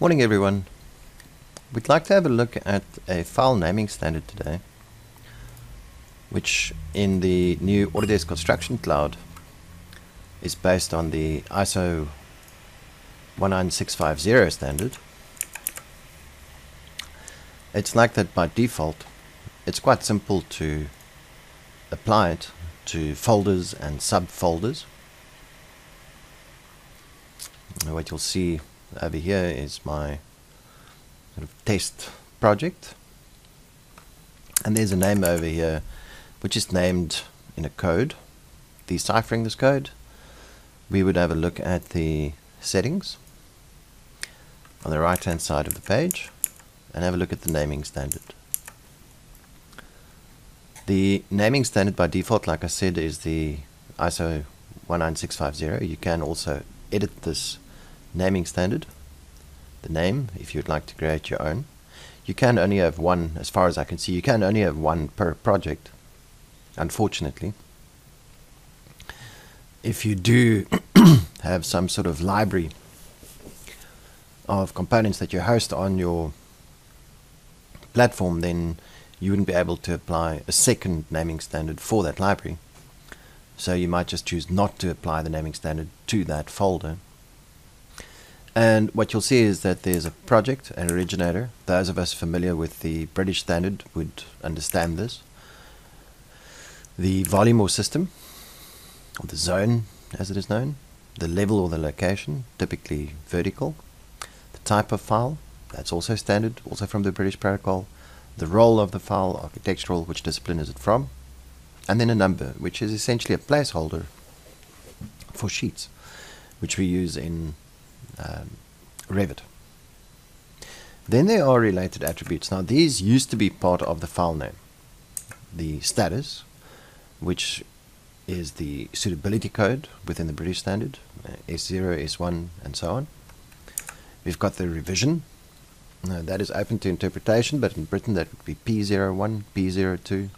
Morning everyone. We'd like to have a look at a file naming standard today which in the new Autodesk Construction Cloud is based on the ISO 19650 standard. It's like that by default. It's quite simple to apply it to folders and subfolders. What you'll see over here is my sort of test project. And there's a name over here which is named in a code deciphering this code. We would have a look at the settings on the right hand side of the page and have a look at the naming standard. The naming standard by default like I said is the ISO 19650 you can also edit this naming standard, the name, if you'd like to create your own. You can only have one, as far as I can see, you can only have one per project, unfortunately. If you do have some sort of library of components that you host on your platform, then you wouldn't be able to apply a second naming standard for that library. So you might just choose not to apply the naming standard to that folder. And what you'll see is that there's a project, an originator. Those of us familiar with the British standard would understand this. The volume or system, or the zone as it is known, the level or the location, typically vertical, the type of file, that's also standard, also from the British protocol, the role of the file, architectural, which discipline is it from, and then a number, which is essentially a placeholder for sheets, which we use in um, Revit. Then there are related attributes. Now these used to be part of the file name. The status, which is the suitability code within the British standard, uh, S0, S1 and so on. We've got the revision. Now that is open to interpretation, but in Britain that would be P01, P02. In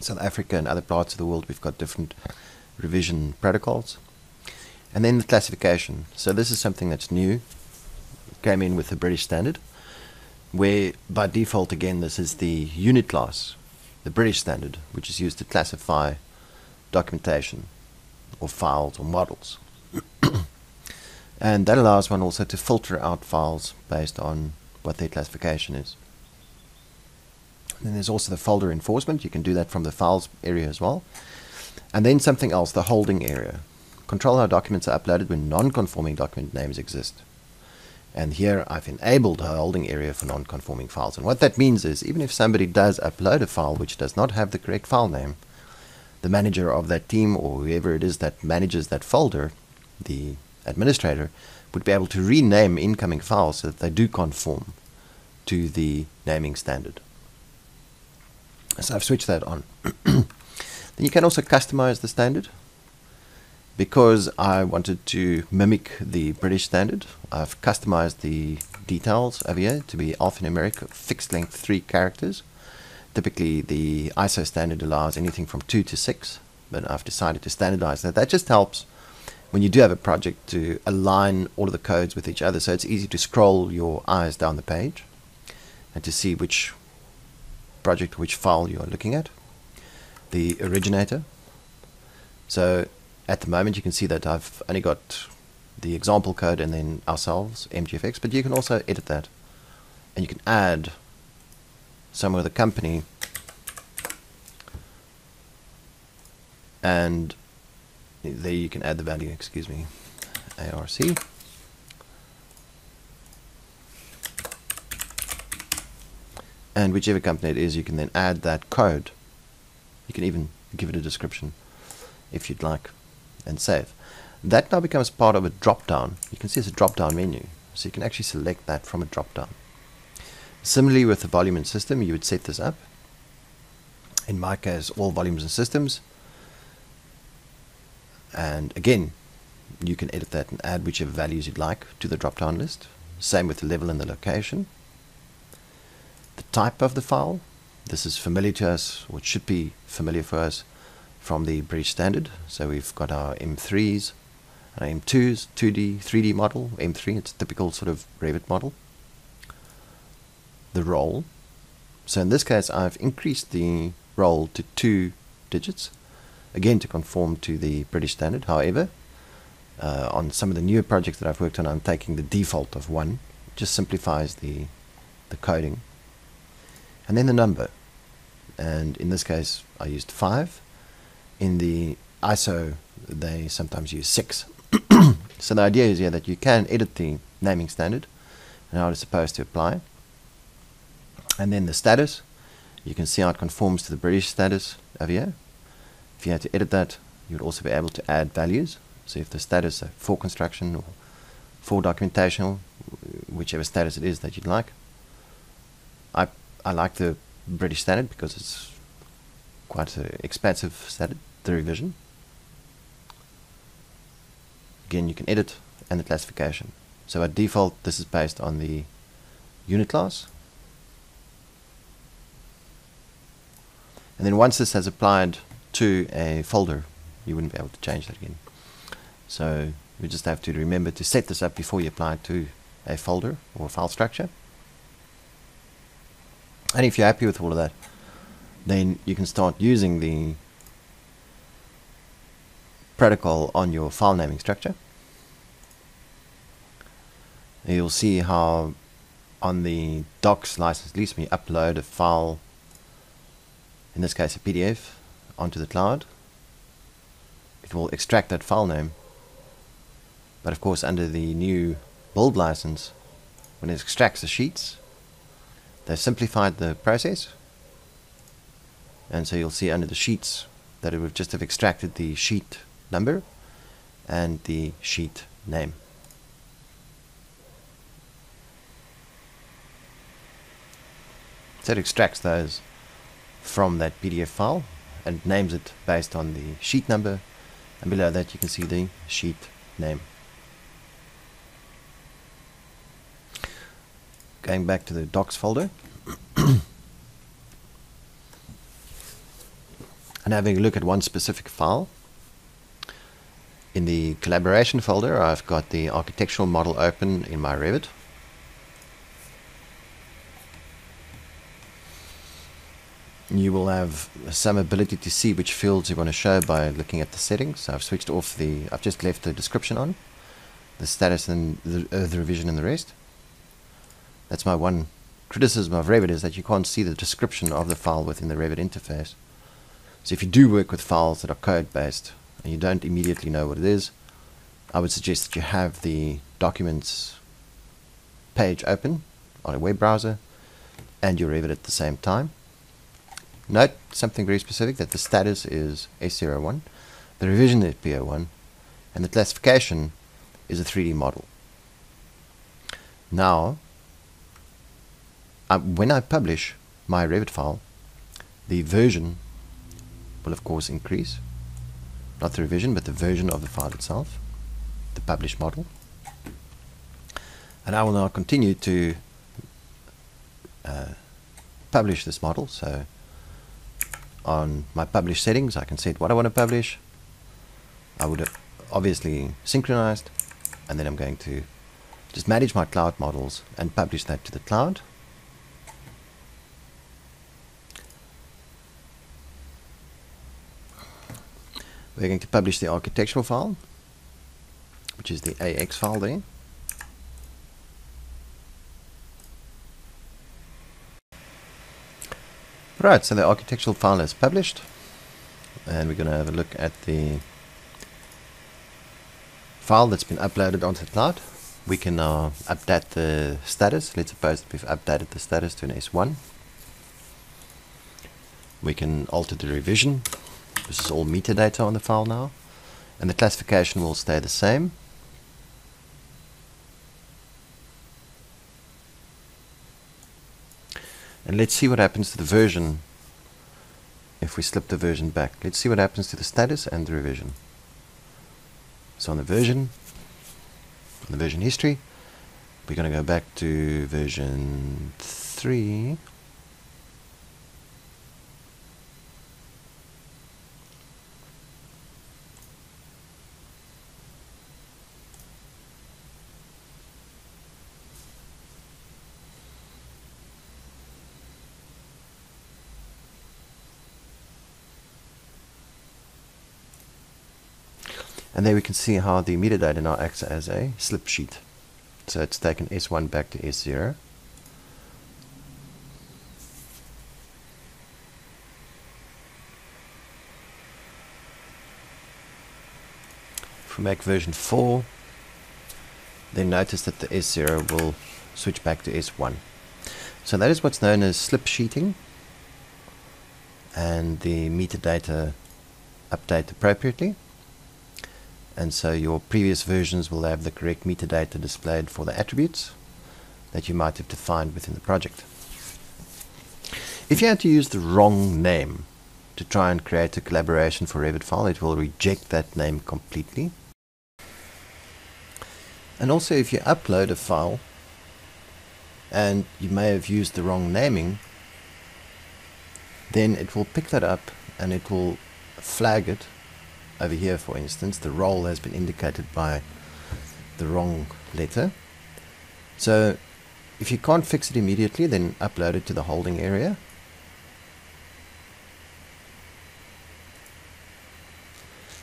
South Africa and other parts of the world we've got different revision protocols. And then the classification. So this is something that's new. Came in with the British standard, where by default again this is the Uniclass, the British standard, which is used to classify documentation or files or models. and that allows one also to filter out files based on what their classification is. Then there's also the folder enforcement. You can do that from the files area as well. And then something else, the holding area control how documents are uploaded when non-conforming document names exist. And here I've enabled a holding area for non-conforming files. And what that means is even if somebody does upload a file which does not have the correct file name, the manager of that team or whoever it is that manages that folder, the administrator, would be able to rename incoming files so that they do conform to the naming standard. So I've switched that on. then you can also customize the standard because I wanted to mimic the British standard, I've customized the details over here to be alphanumeric fixed length three characters. Typically the ISO standard allows anything from two to six, but I've decided to standardize that. That just helps when you do have a project to align all of the codes with each other so it's easy to scroll your eyes down the page and to see which project, which file you're looking at. The originator. So at the moment you can see that I've only got the example code and then ourselves, MGFX, but you can also edit that and you can add somewhere the company and there you can add the value, excuse me, ARC. And whichever company it is, you can then add that code. You can even give it a description if you'd like and save. That now becomes part of a drop-down. You can see it's a drop-down menu. So you can actually select that from a drop-down. Similarly with the volume and system, you would set this up. In my case, all volumes and systems. And again, you can edit that and add whichever values you'd like to the drop-down list. Same with the level and the location. The type of the file. This is familiar to us, or it should be familiar for us from the British Standard. So we've got our M3s, An M2 is 2D, 3D model. M3, it's a typical sort of Revit model. The role. So in this case, I've increased the role to two digits, again to conform to the British standard. However, uh, on some of the newer projects that I've worked on, I'm taking the default of one. It just simplifies the, the coding. And then the number. And in this case, I used 5. In the ISO, they sometimes use 6. so the idea is here that you can edit the naming standard and how it's supposed to apply. And then the status, you can see how it conforms to the British status over here. If you had to edit that, you would also be able to add values. So if the status uh, for construction or for documentation, whichever status it is that you'd like. I I like the British standard because it's quite an expansive the revision. Again, you can edit and the classification. So by default, this is based on the Uniclass. And then once this has applied to a folder, you wouldn't be able to change that again. So you just have to remember to set this up before you apply it to a folder or file structure. And if you're happy with all of that, then you can start using the protocol on your file naming structure. You'll see how on the docs license lease me upload a file, in this case a PDF, onto the cloud. It will extract that file name but of course, under the new build license, when it extracts the sheets, they've simplified the process. And so you'll see under the sheets that it would just have extracted the sheet number and the sheet name. So it extracts those from that PDF file and names it based on the sheet number and below that you can see the sheet name. going back to the docs folder having a look at one specific file. In the collaboration folder I've got the architectural model open in my Revit. You will have some ability to see which fields you want to show by looking at the settings. So I've switched off the, I've just left the description on, the status and the, uh, the revision and the rest. That's my one criticism of Revit is that you can't see the description of the file within the Revit interface. So if you do work with files that are code-based and you don't immediately know what it is, I would suggest that you have the documents page open on a web browser and you your Revit at the same time. Note something very specific that the status is S01, the revision is P01, and the classification is a 3D model. Now, uh, when I publish my Revit file, the version will of course increase. Not the revision, but the version of the file itself, the published model. And I will now continue to uh, publish this model. So on my publish settings, I can set what I want to publish. I would have obviously synchronized, and then I'm going to just manage my cloud models and publish that to the cloud. We're going to publish the architectural file, which is the AX file there. Right, so the architectural file is published, and we're going to have a look at the file that's been uploaded onto the cloud. We can now update the status. Let's suppose that we've updated the status to an S1. We can alter the revision this is all metadata on the file now. And the classification will stay the same. And let's see what happens to the version if we slip the version back. Let's see what happens to the status and the revision. So on the version, on the version history, we're going to go back to version 3. And there we can see how the metadata now acts as a slip sheet. So it's taken S1 back to S0. If we make version 4, then notice that the S0 will switch back to S1. So that is what's known as slip sheeting and the metadata update appropriately and so your previous versions will have the correct metadata displayed for the attributes that you might have defined within the project. If you had to use the wrong name to try and create a collaboration for Revit file, it will reject that name completely. And also if you upload a file and you may have used the wrong naming, then it will pick that up and it will flag it over here for instance the role has been indicated by the wrong letter. So if you can't fix it immediately then upload it to the holding area.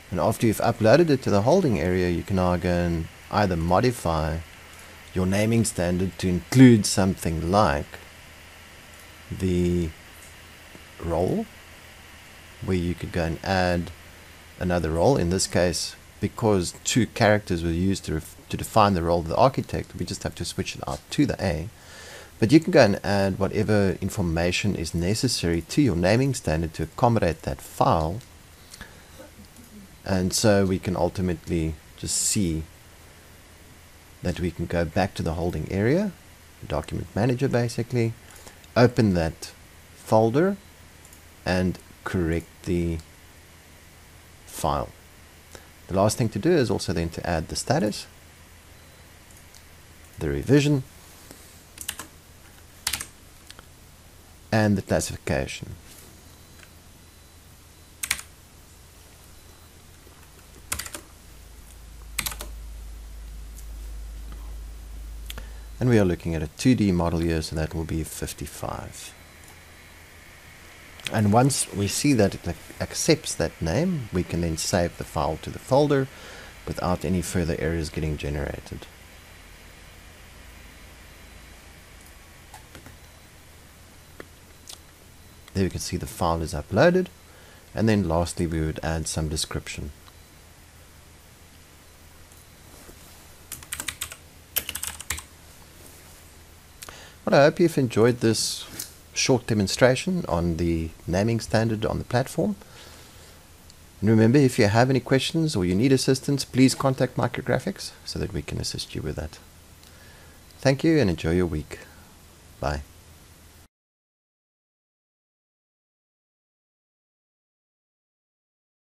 And after you've uploaded it to the holding area you can now go and either modify your naming standard to include something like the role where you could go and add another role. In this case, because two characters were used to, to define the role of the architect, we just have to switch it out to the A. But you can go and add whatever information is necessary to your naming standard to accommodate that file. And so we can ultimately just see that we can go back to the holding area, the document manager basically, open that folder and correct the file. The last thing to do is also then to add the status, the revision, and the classification. And we are looking at a 2D model here, so that will be 55. And once we see that it accepts that name, we can then save the file to the folder without any further errors getting generated. There we can see the file is uploaded. And then lastly, we would add some description. Well, I hope you've enjoyed this short demonstration on the naming standard on the platform. And remember, if you have any questions or you need assistance, please contact Micrographics so that we can assist you with that. Thank you and enjoy your week. Bye.